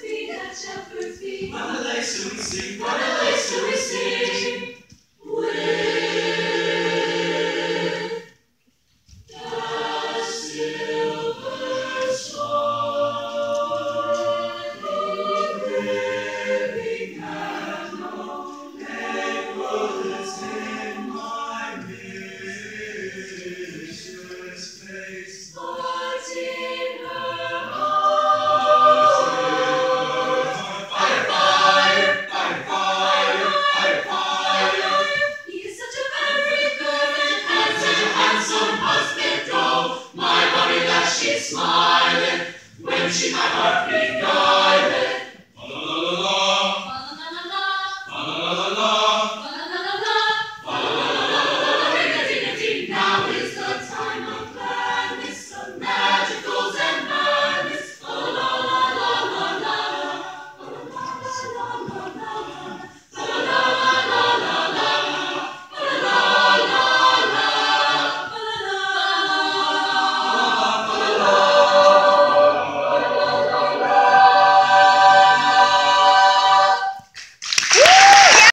be, that be. What a lace do we sing, what a lace do we sing. smiling, when she my heart beguiling.